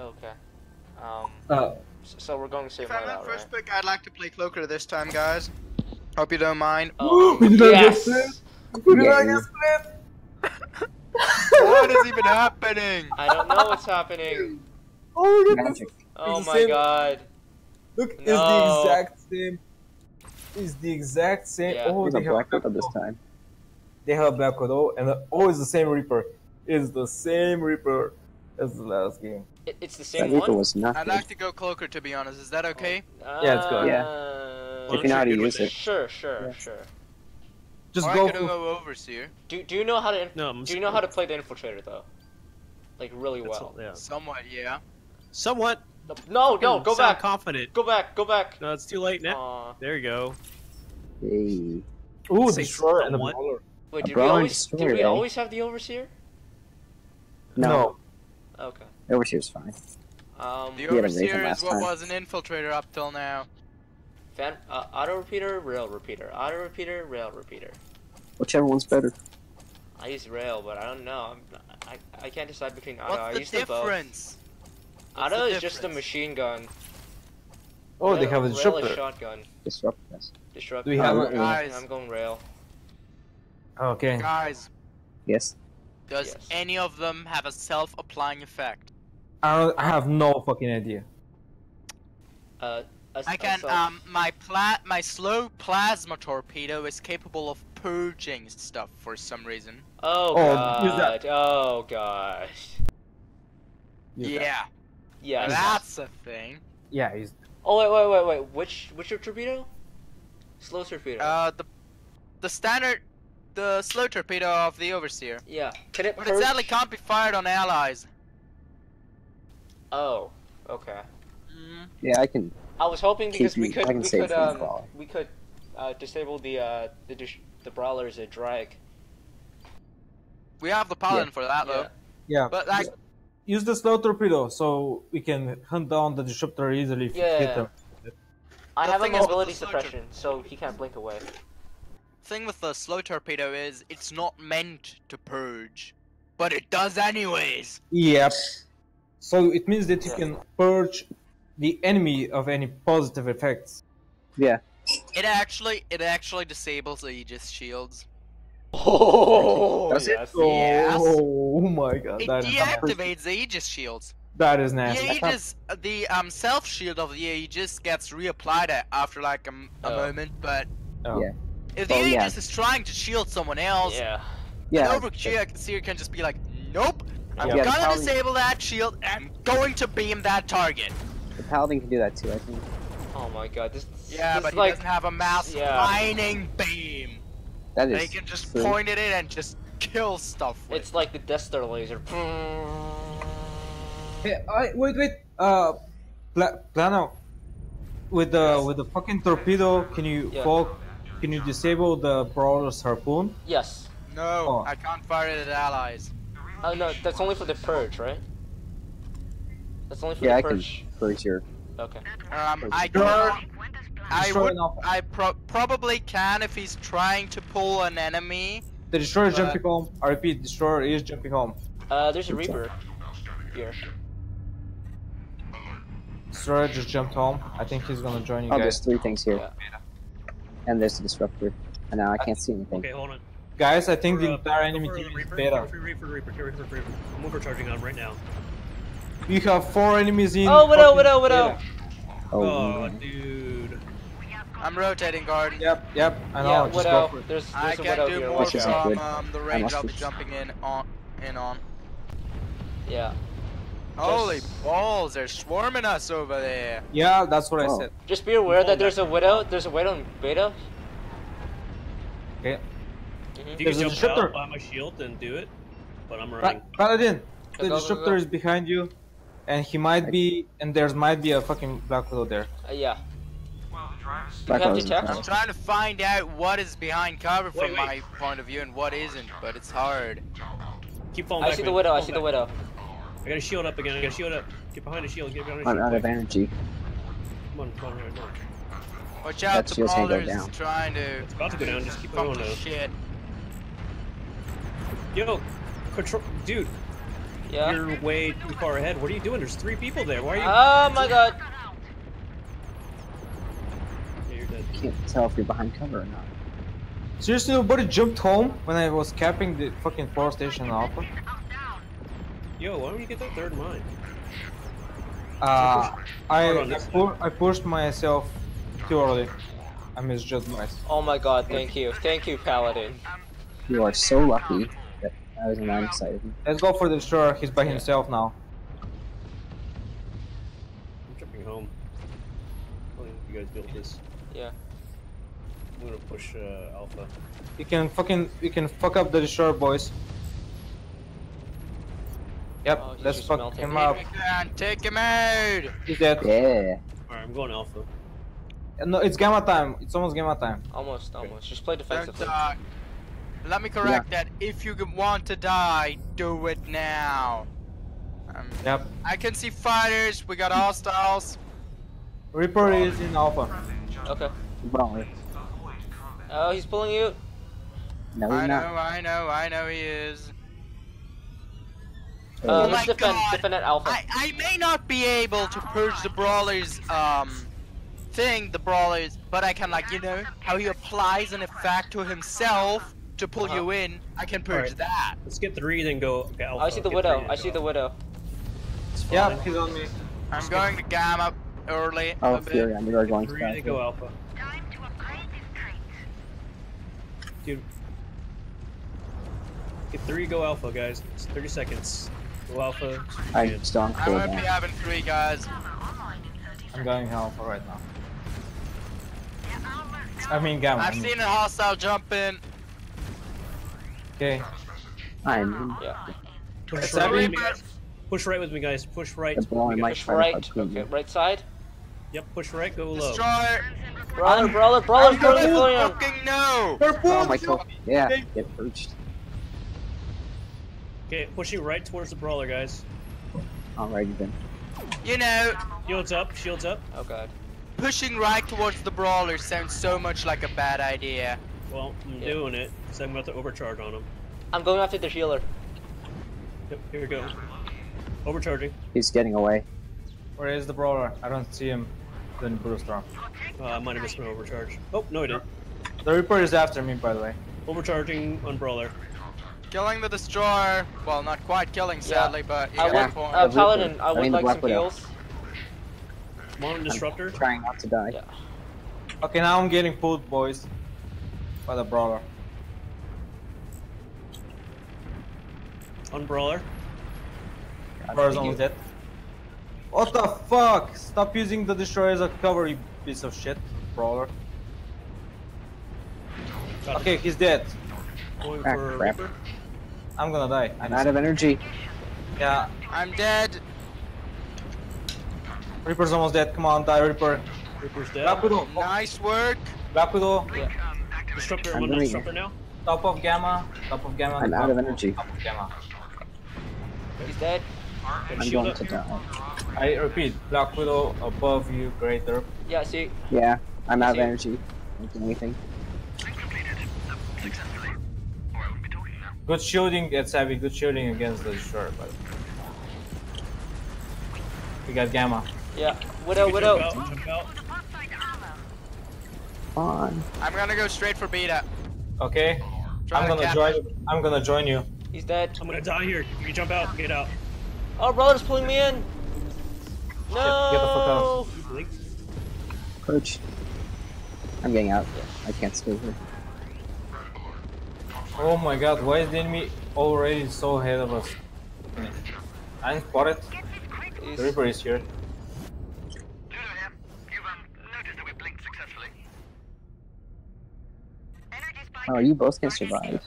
Okay. Um. S- So we're going to save If I'm Light out, first right? pick, I'd like to play Cloaker this time, guys. Hope you don't mind. Oh, We did not get yes. split. Who did I Yeah. get split? what is even happening? I don't know what's happening. Oh my god. Magic. Oh my same- god. Look, it's the exact same. It's the exact same. Yeah. Oh, There's they a have black black widow this time. They have a black widow, and oh, it's the same Reaper. It's the same Reaper as the last game. It, it's the same Reaper one? was not I'd like to go Cloaker, to be honest. Is that okay? Yeah, it's good. Yeah. Uh, If you know how to use it. Sure, sure, Yeah. sure. Just or go. I could for- go Overseer. Do, do you know how to inf- No, do you know how to play the infiltrator though? Like really well. all- yeah. Somewhat, yeah. Somewhat. No, no, go Sound back. Confident. Go back, go back. No, it's too late now. Aw. There you go. Hey. Ooh, Say destroyer and a somewhat. brawler. Wait, did we brawler always did we always have the overseer? No. Okay. Overseer's fine. Um The had a Raven Overseer is last what time. was an infiltrator up till now. fan uh, auto repeater, rail repeater. Auto repeater, rail repeater. Whichever one's better. I use rail, but I don't know. I'm, I I can't decide between auto. I What's use the them both. difference? What's Auto the is just a machine gun. Oh, they have a rail is disruptor. shotgun. Disrupt us. Disrupt. Do we have uh, a... Guys, I'm going rail. Okay. guys, Yes. does Yes. any of them have a self-applying effect? I, don't, I have no fucking idea. Uh, a, I a can, self- um, my pla- my slow plasma torpedo is capable of purging stuff for some reason. Oh Oh, god. that. Oh gosh. Use that. Yeah, Yeah. that's a thing. Yeah, he's... Oh wait, wait, wait, wait. Which which torpedo? Slow torpedo. Uh, the the standard, the slow torpedo of the Overseer. yeah. Can it But purge? it sadly can't be fired on allies. Oh. Okay. Mm. Yeah, I can. I was hoping because we could I can we save could um we could uh disable the uh the dis- the brawlers at drag. We have the paladin for that though. Yeah. Yeah. But like, Use the slow torpedo so we can hunt down the disruptor easily if you hit Yeah. them. I The have a thing mobility suppression, so he can't blink away. thing with the slow torpedo is it's not meant to purge, but it does anyways. Yep. So it means that you Yeah. can purge the enemy of any positive effects. Yeah. It actually, it actually disables the Aegis shields. Oh, Does it? yes. Yes. Oh my god, It that is, deactivates Aegis shields. that is The nasty. Aegis, the um self shield of the Aegis gets reapplied a- after like a Oh. moment, but Oh. Yeah. if the Oh, yeah. Aegis is trying to shield someone else, Yeah. Yeah. an Overseer can just be like, nope, I'm Yeah, gonna Paladin- disable that shield. I'm going to beam that target. The Paladin can do that too, I think. Oh my god. This. Yeah, this but is he like. doesn't have a mass yeah. mining beam. That is. They can just true. point at it and just kill stuff with. It's like the Death Star laser. Hey, I, wait, wait. Uh, Pla- Plano, with the with the fucking torpedo, can you Yeah. fall? Can you disable the brawler's harpoon? Yes. No, Oh. I can't fire it at allies. Oh no, that's only for the purge, right? That's only for Yeah, I the can purge. purge your. Okay. Um, I Destroy- can. I would. I pro- probably can if he's trying to pull an enemy. The destroyer is Uh, jumping home. I repeat, destroyer is jumping home. Uh, there's a Reaper here. Destroyer just jumped home. I think he's gonna join you Oh, there's three things here. Yeah. And there's the disruptor. And now I can't see anything. Okay, hold on. Guys, I think For, the uh, entire go enemy team is Reaper, beta. Go for Reaper, Reaper, go for Reaper. I'm overcharging on right now. You have four enemies in. Oh, widow, fucking widow, widow. beta. Oh, Oh, dude. I'm rotating guard. Yep, yep. I know. yeah, just widow. go for it. There's, I there's a can widow do here. more Watch Watch out. out. from good. um, the I range I'll be jumping in on. In on. Yeah. Holy balls! They're swarming us over there. Yeah, that's what I Oh. said. Just be aware Oh, that there's a widow. There's a widow in beta. Okay. If you There's a can jump disruptor. out by my shield, then do it. But I'm Pa- running. Paladin, Go, the go, go, disruptor go. is behind you, and he might be, and there's might be a fucking black widow there. Uh, yeah. Black you have Widows detect? I'm trying to find out what is behind cover from Wait, wait. my point of view and what isn't, but it's hard. Keep falling I back. see the widow. I Fall see the widow. I got a shield up again. I got a shield up. Get behind the shield. Get behind the I'm out of energy. Come on, come on, come on. Watch out, That the shield's gonna go brawlers down. trying to It's about to go down. Just keep going though. shit. Yo, control, dude. Yeah. You're way too far ahead. What are you doing? There's three people there. Why are you? Oh my god. Yeah, you're dead. Can't tell if you're behind cover or not. Seriously, nobody jumped home when I was capping the fucking forest station Alpha. Yo, why don't you get that third mine? Uh, I I, pu- I pushed myself too early. I misjudged myself. Oh my god, thank you. Thank you, Paladin. You are so lucky that I was in line of sight of you. Let's go for the destroyer. He's by himself now. I'm tripping home. How you guys built this? Yeah. I'm gonna push uh, Alpha. You can fucking you can fuck up the destroyer, boys. Yep, Oh, let's fuck melting. him up. Take him down, Take him out. He's dead. Yeah. Alright, I'm going Alpha. No, it's gamma time. It's almost gamma time. Almost, almost. Just play Don't defensively. Die. Let me correct that. If you want to die, do it now. Um, Yep. I can see fighters. We got all hostiles. Reaper is in alpha. Okay. Brawler. Oh, he's pulling you. No, I he's know, not. I know, I know he is. Uh, Oh, Oh let's my defend, God. defend at Alpha. I, I may not be able to purge the brawlers um thing, the brawlers, but I can like you know how he applies an effect to himself to pull Uh-huh. you in. I can purge Alright. that. Let's get three, then go. Okay, Alpha. I see the widow. I see the widow. It's fine. Yep, he's on me. I'm going to gamma early. oh, a bit. Fury, you are going to Three, then that. go Alpha. Dude. Get three, go Alpha, guys. It's 30 seconds. Go Alpha. I'm Good. still on I won't be having three guys. I'm going alpha right now. I mean gamma. I I've seen a hostile jump in. Okay. I'm Yeah. Push It's right heavy. with me, guys. Push right with me, guys. Push right. the brawler might Push right. Okay, right side. Yep, push right, go low. Destroy. Brawler, brawler, brawler's I pulling you, don't pulling you. fucking know. Oh my god. Yeah, get purged. Okay, pushing right towards the brawler, guys. Alrighty then. You know, Shields up, shields up. Oh god. pushing right towards the brawler sounds so much like a bad idea. Well, I'm Yeah. doing it, so I'm about to overcharge on him. I'm going after the healer. Yep, here we go. Overcharging. He's getting away. Where is the brawler? I don't see him. Then Brewstorm. Uh, I might have missed my overcharge. Oh, no, I didn't. The Reaper is after me, by the way. Overcharging on brawler. Killing the destroyer. Well, not quite killing, sadly, but you I get would, uh, Paladin, I I would mean like some Widow. heals. Come on, disruptor. Trying not to die. Yeah. Okay, now I'm getting pulled, boys. By the brawler. On brawler. Brawler's almost dead. What the fuck? Stop using the destroyer as a cover, you piece of shit. Brawler. Got it. Okay, he's dead. Going Ah, for crap. Reaper. I'm gonna die. I'm out of energy. Yeah, I'm dead. Reaper's almost dead. Come on, die, Reaper. Reaper's dead. Widow. Oh, Nice work. Black Widow. Disruptor, I'm I'm on doing it. disruptor now. Top of Gamma. Top of Gamma. I'm top out of energy. Top of Gamma. He's dead. Got a I'm shield going up. to die. I repeat, Black Widow above you, greater. Yeah, see. Yeah, I'm out of energy. Can't do anything. Good shielding, it's heavy. Good shielding against the destroyer, but we got Gamma. Yeah. Widow, widow. Jump out, jump out. Come on. I'm gonna go straight for beta. Okay, Try I'm gonna join. it. I'm gonna join you. He's dead. I'm gonna die here. You jump out, get out. Oh, brawler's pulling me in. No. get the fuck out. You I'm getting out. I can't stay here. Oh my God, why is the enemy already so ahead of us? I didn't spot it. The Reaper is here. Oh, you both can survive.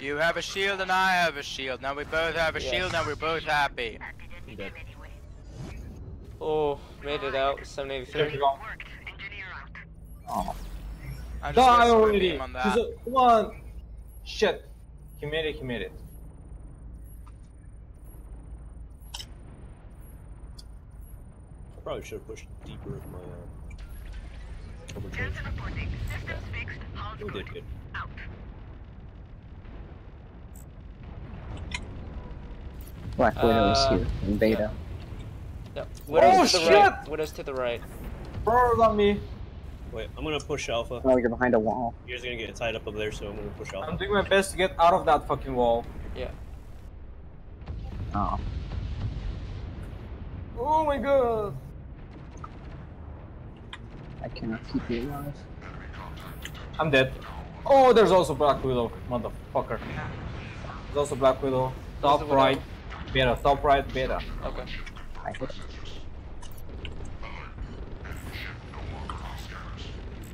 You have a shield and I have a shield. Now we both have a Yes. shield. Now we're both happy. Oh, made it out. There 783. you go. Oh, I'm just Die already! on that. a- Come on! Shit. He made it, he made it. I probably should have pushed deeper with my uh, Double check. You did good. Out. Black Widow is uh, here in beta. No. oh, to the shit! Right. Widow's to the right. Burrow's on me. Wait, I'm gonna push Alpha. Oh, you're behind a wall. You're gonna get tied up up there, so I'm gonna push Alpha. I'm doing my best to get out of that fucking wall. Yeah. Oh. Oh my god! I cannot keep you alive. I'm dead. Oh, there's also Black Widow, motherfucker. There's also Black Widow. Top the right, beta. Top right, beta. Okay. I hit.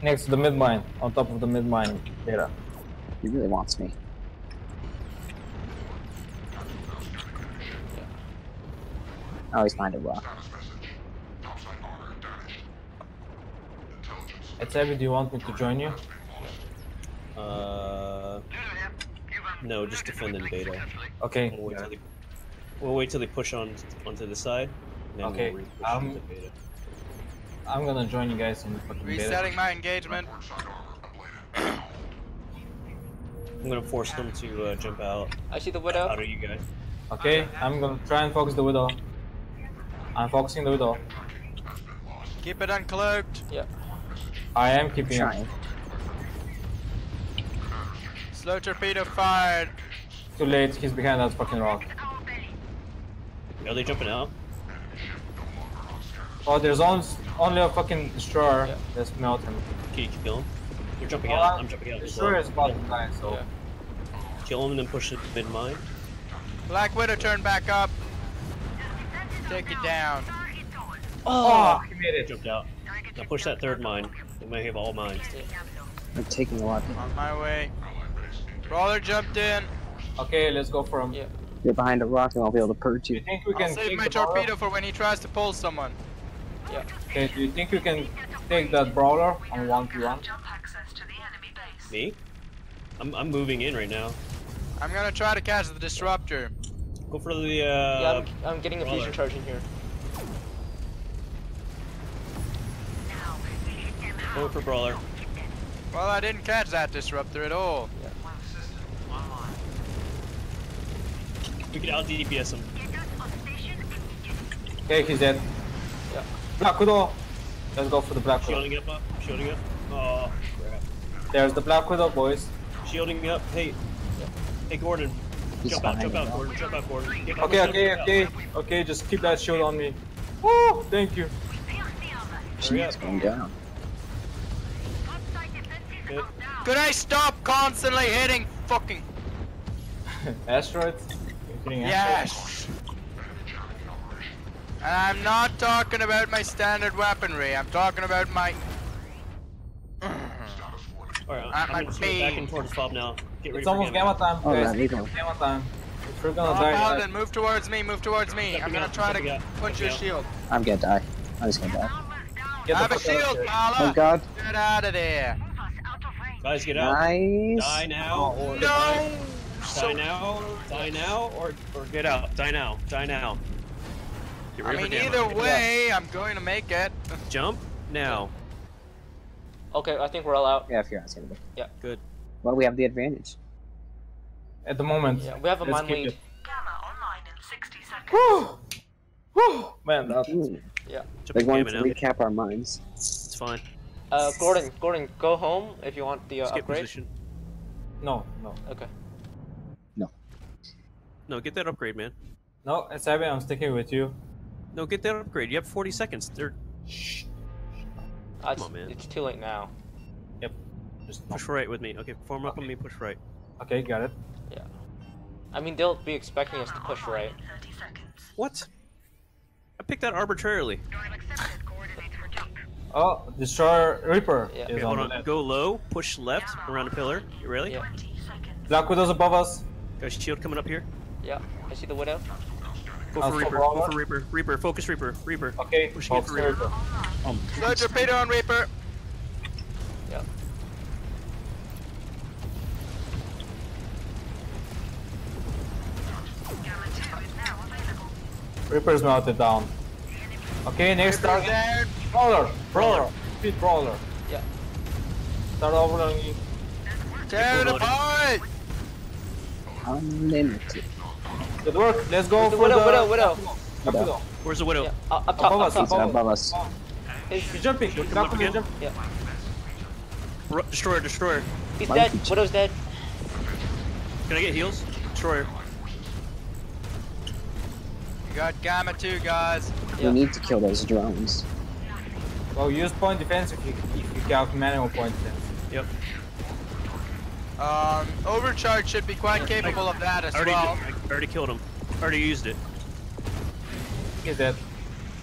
Next to the mid mine, on top of the mid mine, beta. He really wants me. Oh, he's behind a rock. It's. Do you want me to join you? Uh, no, just defend in beta. Okay. We'll wait, yeah. till they, we'll wait till they push on onto the side. And then Okay, We'll um, beta. I'm gonna join you guys in the fucking beta. Resetting my engagement. I'm gonna force them to uh, jump out. I see the Out widow. of you guys. Okay, I'm gonna try and focus the widow. I'm focusing the widow. Keep it uncloaked. I am keeping it. Trying. Slow torpedo fired. Too late. He's behind that fucking rock. Are they jumping out? Oh, there's on, only a fucking destroyer. Yeah. Let's melt him. Can you kill them? They're jumping Uh, out. I'm jumping out. as Destroyer well. is about to die, so. Yeah. Kill them and then push it mid mine. Black Widow turn back up. Take it down. Oh, he made it. Jumped out. Now push that third mine. They may have all mines. I'm taking a lot. On my way. Brawler jumped in. Okay, let's go for him. Yeah. You're behind a rock and I'll be able to purge you you. think we I'll can save take my the brawler? torpedo for when he tries to pull someone. Yeah. Okay, do you think we can take that brawler on one v one? Me? I'm, I'm moving in right now. I'm gonna try to catch the disruptor. Go for the uh. Yeah, I'm, I'm getting a fusion charge in here. Go for brawler. Well, I didn't catch that disruptor at all. We can out DPS him. Okay, he's dead. Yeah. Black Widow. Let's go for the Black Widow. Shielding up, up. Shielding up. Oh, crap. There's the Black Widow, boys. Shielding me up. Hey. Hey, Gordon. He's jump out, jump out. Gordon. Jump out, Gordon. Get Okay, out, okay, jump out. okay. Okay, just keep that shield on me. Woo! Thank you. She's going down. Good. Could I stop constantly hitting fucking Asteroids? You're hitting asteroids? yes? And I'm not talking about my standard weaponry. I'm talking about my. Alright, At I'm my gonna back pain. in towards Fob now. Get ready It's almost gamma. gamma time, Oh, guys. man, leave. Gamma time. If we're gonna Oh, die, Paladin, move towards me. Move towards me. I'm gonna try to punch your shield. I'm gonna die. I'm just gonna die. get I have a fuck out of shield, here. Oh god. Get out of there. Guys, get out. Nice. Die now oh, or No. die, die So, now, die now, or or get out. Die now. Die now. I mean, for either way, I'm going to make it. Jump now. Okay, I think we're all out. Yeah, if you're not gonna be. Yeah. Good. Well, we have the advantage. At the moment. Yeah, we have a Let's mine keep lead. it. Whew! Whew! Man, that Ooh, Jump they're in going gamma to recap our minds. It's fine. Uh, Gordon, Gordon, go home if you want the uh, Skip upgrade. position. no, no. Okay. No, No, get that upgrade, man. No, it's heavy, I'm sticking with you. No, get that upgrade. You have 40 seconds. They're Uh, it's, on, man. it's too late now. Yep. Just no. push right with me. Okay, form up on me. Push right. Okay, got it. Yeah. I mean, they'll be expecting us to push right. What? I picked that arbitrarily. Oh, Destroyer Reaper Yeah. Okay, on hold the on. Go low. Push left around a pillar. You ready? Yeah. Black Widow's above us. Got a shield coming up here. Yeah, I see the widow. Go I'll for Reaper. Go for Reaper. Reaper. Focus Reaper. Reaper. Okay, Pushing it focus for Reaper. Reaper. Um, Slow torpedo on Reaper. Yeah. Reaper's melted down. Okay, next Reaper's target. there. Brawler! Brawler! Speed Brawler. Yeah. Start overloading. Tear it Reloading. apart. unlimited. Good work. Let's go Where's the for widow, the widow, widow. Black Where's the widow? Yeah, uh, up top, Above up us, top. He's above us. He's He's, jumping. Look him Black up Widow again. jump. yeah, Ru- destroyer, destroyer. he's Why dead. don't Widow's dead. Can I get heals? Destroyer. You got Gamma too, guys. Yeah. We need to kill those drones. Well, use point defense if you if you have manual point defense. Yep. Um, Overcharge should be quite capable of that as I already, well. I already killed him. Already used it. He's dead.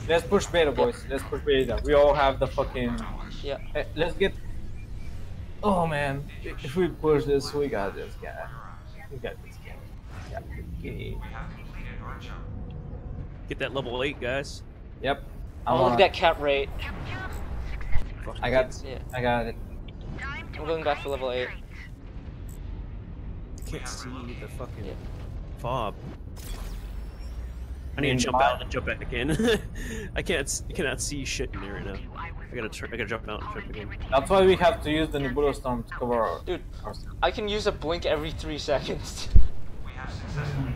Let's push beta, boys. Let's push beta. We all have the fucking. Yeah. Eh, let's get. Oh man, if we push this, we got this guy. We got this guy. We got this game. Get that level 8, guys. Yep. Oh, look at that cap rate. I got. Yeah. I got it. I'm going back for level 8. can't see the fucking Yeah. fob. I need to jump out and jump back in. I can't. s- I cannot see shit in there right now. I gotta. Tr- I gotta jump out and jump again. That's why we have to use the Nebula Storm to cover our. Dude, our I can use a blink every 3 seconds.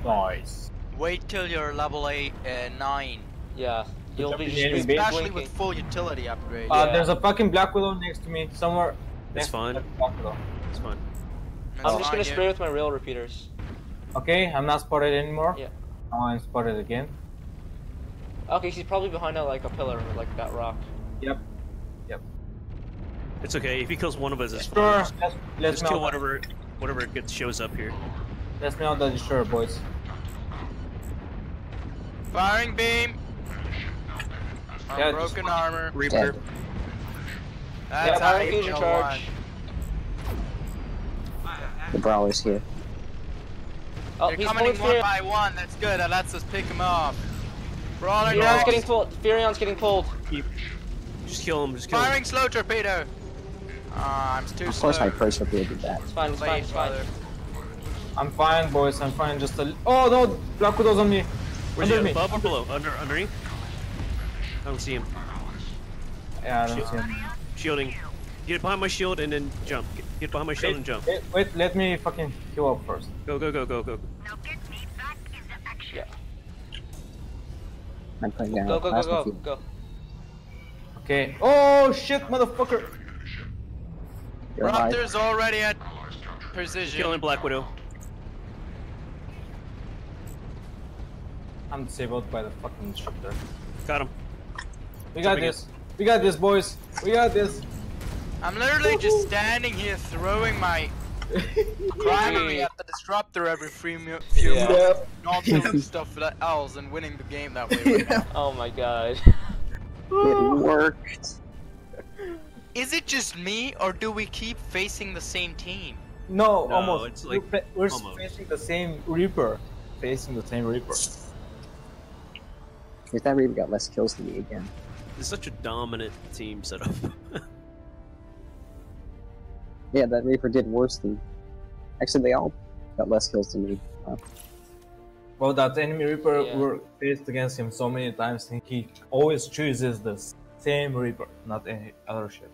Nice. Wait till you're level 8 and 9. Yeah. You'll be just be and bait. Especially with full utility upgrade. Uh, Yeah. there's a fucking Black Widow next to me somewhere. That's next fine. Black Widow. It's fine. I'm just gonna yeah. spray with my rail repeaters. Okay, I'm not spotted anymore. Yeah. Now I'm spotted again. Okay, he's probably behind a, like a pillar or like that rock. Yep. Yep. It's okay. If he kills one of us, it's Sure. fine. Let's let's Just kill whatever, whatever gets shows up here. Let's melt the destroyer, boys. Firing beam. On Yeah, broken armor. Reaper. Dead. That's Yeah, how you fusion kill charge. The brawler's here. Oh, They're he's coming pulling in one Fury- by one. That's good. That lets us pick them off. Brawler Furion's next. getting pulled. Furion's getting pulled. Just kill him. Just kill him. Firing slow torpedo. Ah, I'm too Of slow. course, my first torpedo did that. It's fine, it's fine, Late, it's fine. I'm fine, boys. I'm fine. Just a. Oh no! Black Widow's on me. Where's he? Under me. Above or below? Under, underneath? I don't see him. Yeah, I don't Shit. see him. Shielding. Get behind my shield and then jump. Get, get behind my shield and jump. Wait, wait, let me fucking heal up first. Go, go, go, go, go. Now get me back into action. Yeah. I'm putting down Go, go, go, go, go. Okay. Oh shit, motherfucker! You're alive. Raptor's already at precision. Killing Black Widow. I'm disabled by the fucking disruptor. Got him. We got this. We got this, boys. We got this. I'm literally just standing here throwing my primary at the disruptor every few, mu- few Yeah. minutes, not doing stuff that else and winning the game that way. Right now. Oh my god. It worked. Is it just me, or do we keep facing the same team? No, No, almost. it's like- we're, we're almost. facing the same Reaper. Facing the same Reaper. If that Reaper got less kills than me again. It's such a dominant team setup. Yeah, that Reaper did worse than. Actually, they all got less kills than me. Uh, Well, that enemy Reaper, Yeah. we're faced against him so many times, and he always chooses the same Reaper, not any other shit.